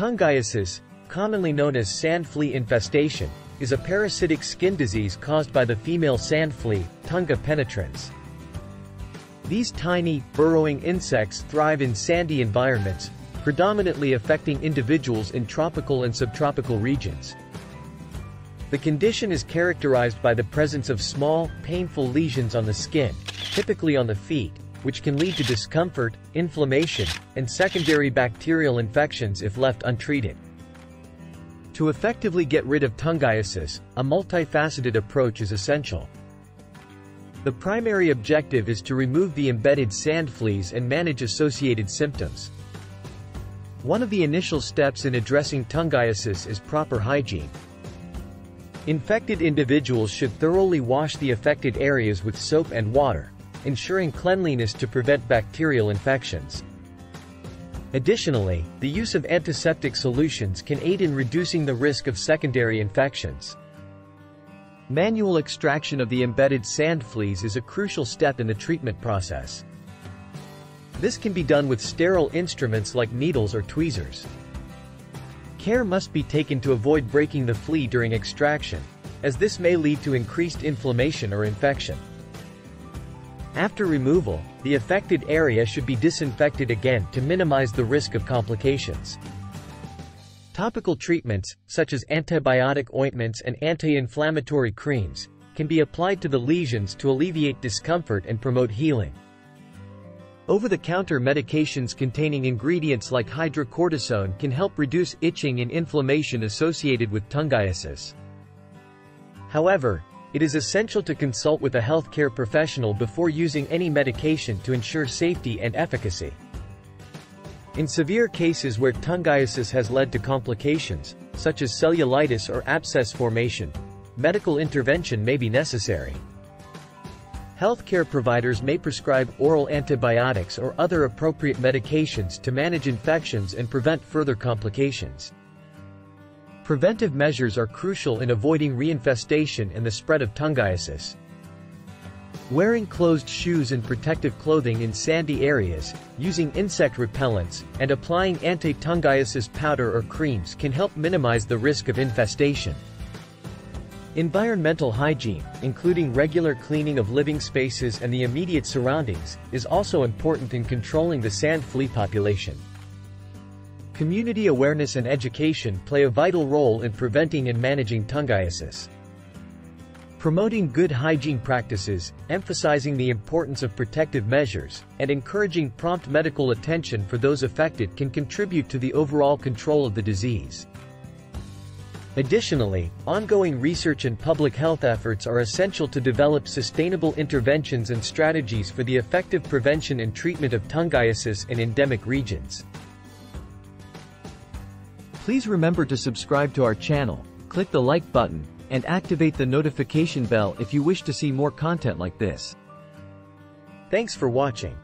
Tungiasis, commonly known as sand flea infestation, is a parasitic skin disease caused by the female sand flea, Tunga penetrans. These tiny, burrowing insects thrive in sandy environments, predominantly affecting individuals in tropical and subtropical regions. The condition is characterized by the presence of small, painful lesions on the skin, typically on the feet, which can lead to discomfort, inflammation, and secondary bacterial infections if left untreated. To effectively get rid of tungiasis, a multifaceted approach is essential. The primary objective is to remove the embedded sand fleas and manage associated symptoms. One of the initial steps in addressing tungiasis is proper hygiene. Infected individuals should thoroughly wash the affected areas with soap and water, ensuring cleanliness to prevent bacterial infections. Additionally, the use of antiseptic solutions can aid in reducing the risk of secondary infections. Manual extraction of the embedded sand fleas is a crucial step in the treatment process. This can be done with sterile instruments like needles or tweezers. Care must be taken to avoid breaking the flea during extraction, as this may lead to increased inflammation or infection. After removal, the affected area should be disinfected again to minimize the risk of complications. Topical treatments, such as antibiotic ointments and anti-inflammatory creams, can be applied to the lesions to alleviate discomfort and promote healing. Over-the-counter medications containing ingredients like hydrocortisone can help reduce itching and inflammation associated with tungiasis. However, it is essential to consult with a healthcare professional before using any medication to ensure safety and efficacy. In severe cases where tungiasis has led to complications, such as cellulitis or abscess formation, medical intervention may be necessary. Healthcare providers may prescribe oral antibiotics or other appropriate medications to manage infections and prevent further complications. Preventive measures are crucial in avoiding reinfestation and the spread of tungiasis. Wearing closed shoes and protective clothing in sandy areas, using insect repellents, and applying anti-tungiasis powder or creams can help minimize the risk of infestation. Environmental hygiene, including regular cleaning of living spaces and the immediate surroundings, is also important in controlling the sand flea population. Community awareness and education play a vital role in preventing and managing tungiasis. Promoting good hygiene practices, emphasizing the importance of protective measures, and encouraging prompt medical attention for those affected can contribute to the overall control of the disease. Additionally, ongoing research and public health efforts are essential to develop sustainable interventions and strategies for the effective prevention and treatment of tungiasis in endemic regions. Please remember to subscribe to our channel, click the like button, and activate the notification bell if you wish to see more content like this. Thanks for watching.